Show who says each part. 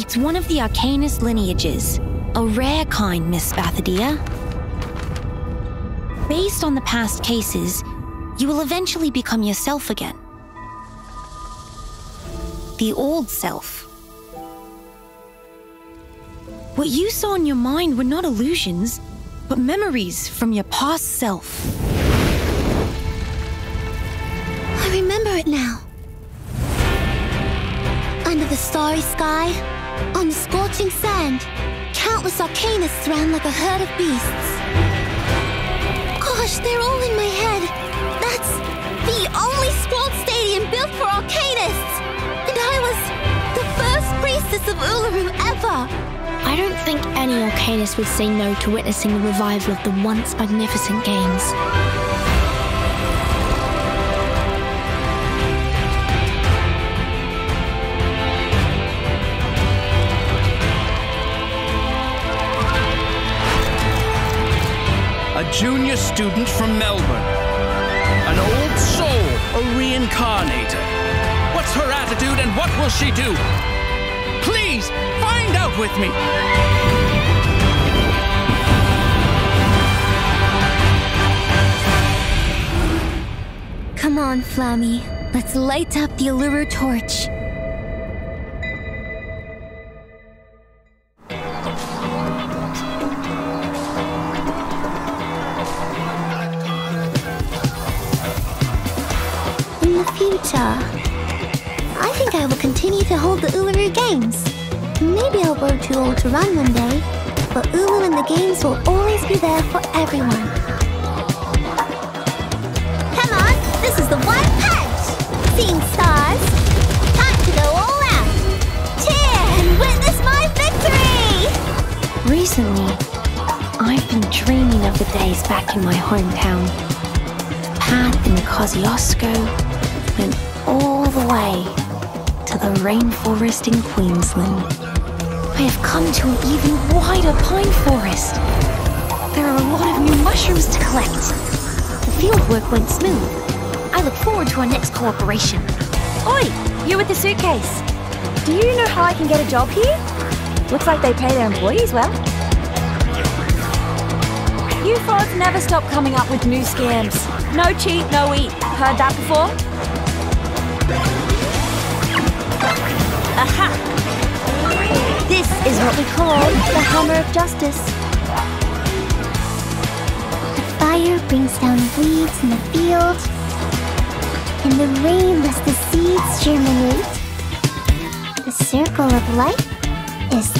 Speaker 1: It's one of the Arcanus lineages. A rare kind, Miss Bathadia. Based on the past cases, you will eventually become yourself again. The old self. What you saw in your mind were not illusions, but memories from your past self.
Speaker 2: I remember it now. Under the starry sky, on the scorching sand, countless arcanists ran like a herd of beasts. Gosh, they're all in my head. That's the only sport stadium built for arcanists! And I was the first priestess of Uluru ever!
Speaker 3: I don't think any arcanist would say no to witnessing the revival of the once magnificent games.
Speaker 4: Junior student from Melbourne. An old soul, a reincarnator. What's her attitude and what will she do? Please, find out with me!
Speaker 2: Come on, Flammy. Let's light up the Uluru torch. In the future, I think I will continue to hold the Uluru Games. Maybe I'll grow too old to run one day, but Ulu and the games will always be there for everyone. Come on, this is the one punch! Seeing stars, time to go all out! Cheer and witness my victory!
Speaker 1: Recently, I've been dreaming of the days back in my hometown. Path in the Kosciuszko went all the way to the rainforest in Queensland. I have come to an even wider pine forest. There are a lot of new mushrooms to collect. The fieldwork went smooth. I look forward to our next cooperation.
Speaker 5: Oi, you with the suitcase. Do you know how I can get a job here? Looks like they pay their employees well. You frauds never stop coming up with new scams. No cheat, no eat. Heard that before? Aha! This is what we call the hammer of justice.
Speaker 2: The fire brings down weeds in the field, and the rain lets the seeds germinate. The circle of life is